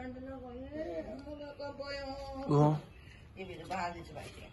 看，你为什么把它去白天？